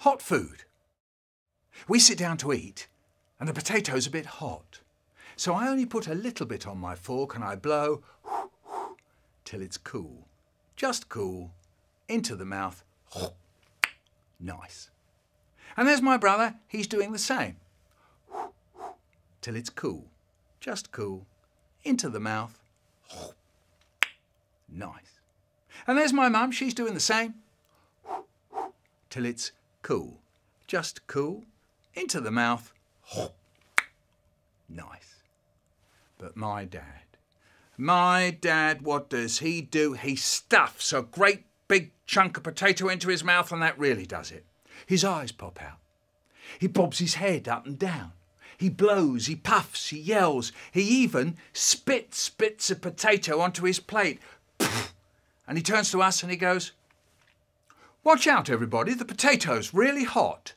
Hot food. We sit down to eat, and the potato's a bit hot. So I only put a little bit on my fork and I blow till it's cool. Just cool. Into the mouth. Nice. And there's my brother, he's doing the same. Till it's cool. Just cool. Into the mouth. Nice. And there's my mum, she's doing the same. Till it's cool. Just cool. Into the mouth. Nice. But my dad, my dad, what does he do? He stuffs a great big chunk of potato into his mouth, and that really does it. His eyes pop out. He bobs his head up and down. He blows, he puffs, he yells. He even spits bits of potato onto his plate. And he turns to us and he goes, Watch out, everybody, the potato's really hot.